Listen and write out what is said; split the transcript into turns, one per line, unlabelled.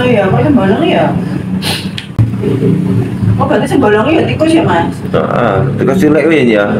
Oh ya kok sembolong ya? Oh berarti sembolongnya ya tikus ya mas?
Heeh, tikus cilik ya.